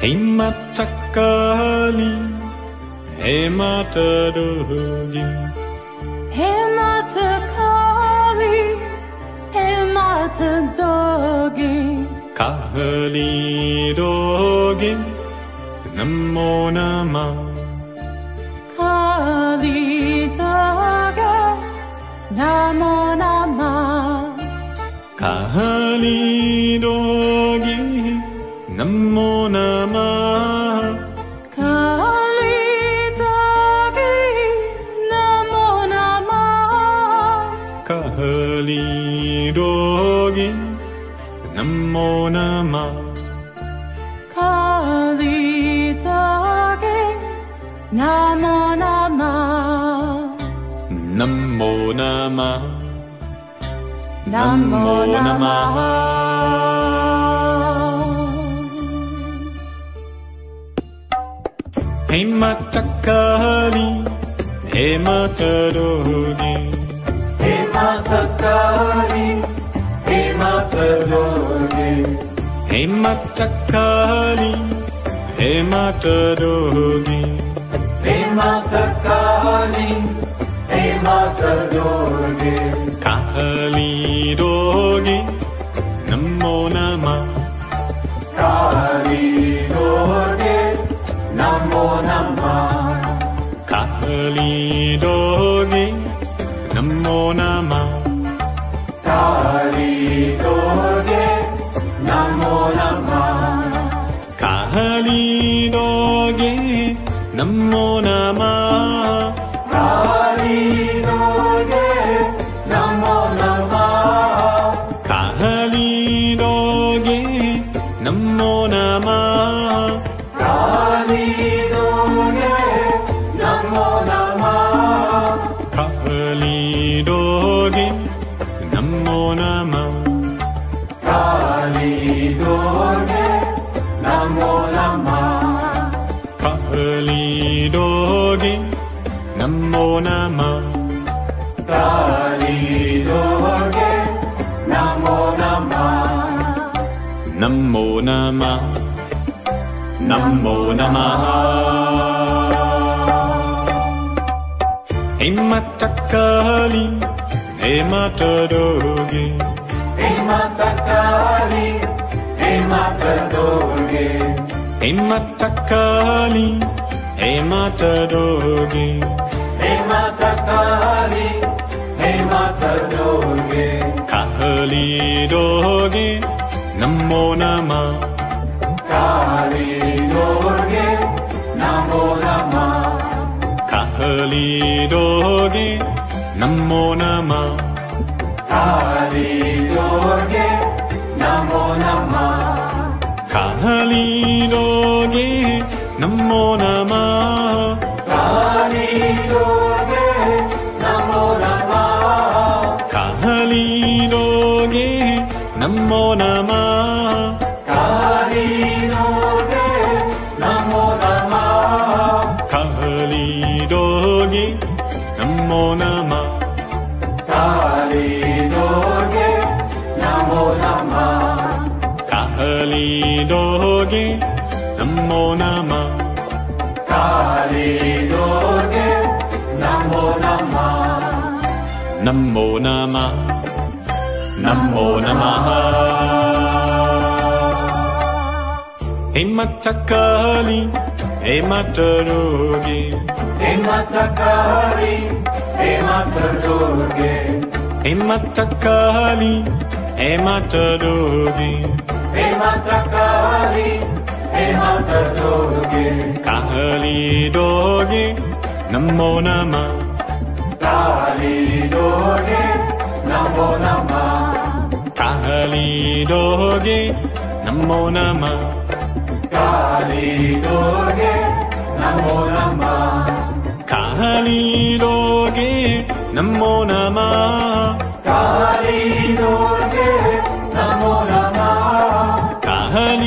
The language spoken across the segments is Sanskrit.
Hemata Kali, Hemata dogi, Hemata Kali, Hemata Durgi. Kali Durgi, Namo nama, Kali dogi, Namo nama, Kali Durgi. Namo नमः। Kalidogi Namo Namah Kalidogi Namo Namah Namo Namah Namo Namah Matakali, Hey Matadogi, Hey Matakali, Hey Matadogi, Hey Matakali, Hey Matadogi, Kahali Dogi, Namo Namah. ಬರಲಿ ಡೋಗಿ ನಮ್ಮೋ ನಾ Namo Namah. Namo Namah. Hey Matakali, Hey Matadogi, Hey Matakali, Hey Matadoge, Hey Kahali Dogi, Namo Namah. Kali Doge, Namo Namah, Kahali Dogi, Namo Namah. Kali Doge, Namo Namah, Kahali Dogi, నమో నమా. నమో నమా. కహలి డోగి నమో నమా. కాలి డోగి నమో నమా. కాలి డోగి నమో నమా. కాలి డోగి నమో. నమా నమో. నమో నమః. హేమచకాలి హేమటరోగి హేమచకాలి హేమటరోగి హేమచకాలి హేమటరోగి హేమచకాలి హేమటరోగి కాలి రోగి నమో నమ. కాలి రోగి నమో నమః Kahali Dogi, Namo Namah. Kali Doge, Namo Namah, Kahali Dogi, Namo Namah. Kali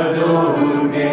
adorne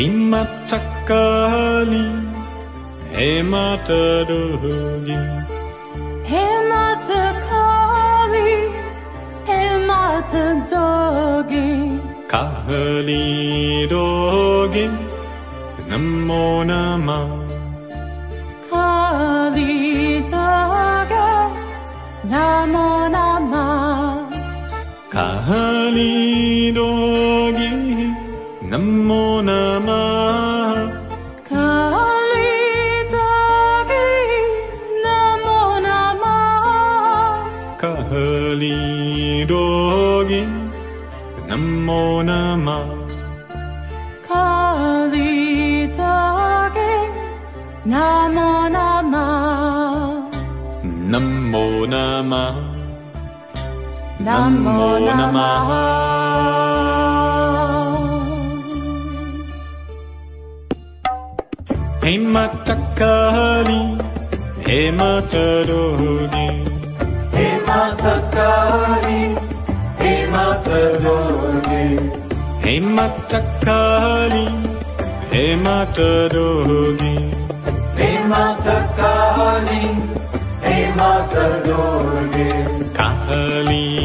Hema takali, hema tarugi. Hema takali, kali, tadogi. Kahali dogi, namo nama. Kali doga, namo nama. Kali dogi. नमो नमः कालितागी नमो नमः कहलिरोगी नमो नमः कालितागी नमो नमः नमो नमः नमो नमः Namah, Namo Namaha. Hey Mata Kali, Hey Mata Durgi, हे माता काली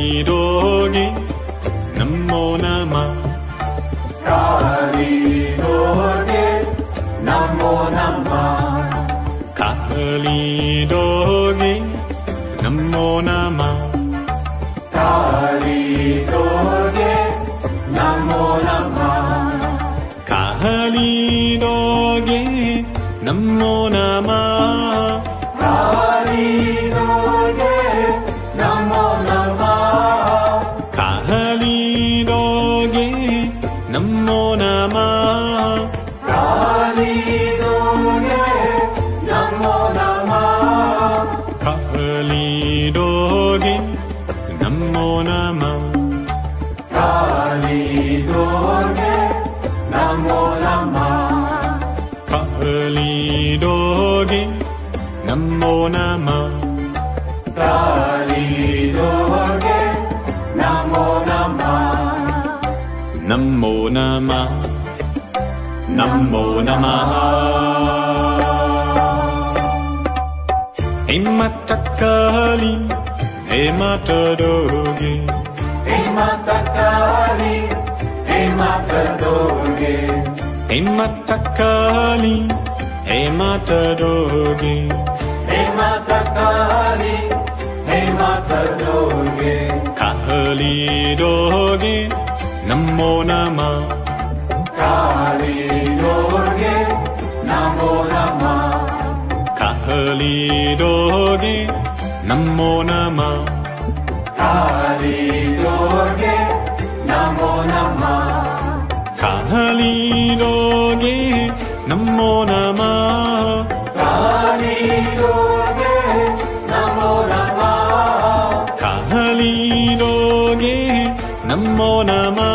नमो नमः। इम्म त कालि हे मतरोगे हिम्मत् तलि हे मोगे हे काले हे नमो नाम। काहलीरोगे नमो नाम। काहली रोगे नमो। नमः कहलिदोगे नमो नमः। कालिदोगे नमो नमः। कहलिदोगे नमो नमः।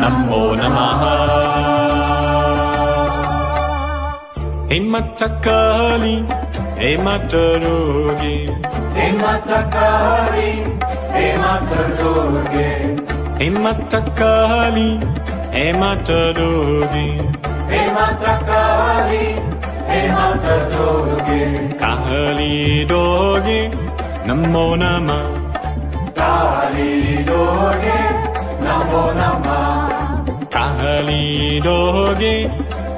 नमो नमः। हे मतकाली हे मतरोगे हे मतकाली हे मतरोगे हे मतकाली हे मतरोगे हे मतकाली हे मतरोगे काली कहलीरोगे नमो नमः ಕಾಲಿಡೋಗೆ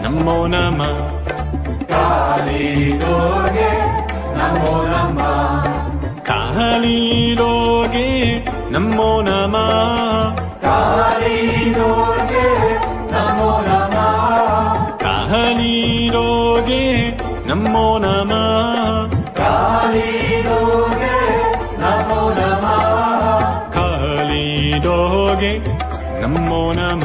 ನಮೋ ನಮ ಕಾಲಿಡೋಗೆ ನಮೋ ನಮ ಕಾಲಿಡೋಗೆ ನಮೋ ನಮ ಕಾಲಿಡೋಗೆ ನಮೋ ನಮ ಕಾಲಿಡೋಗೆ ನಮೋ ನಮ ಕಾಲಿಡೋಗೆ ನಮೋ ನಮ ಕಾಲಿಡೋಗೆ ನಮೋ ನಮ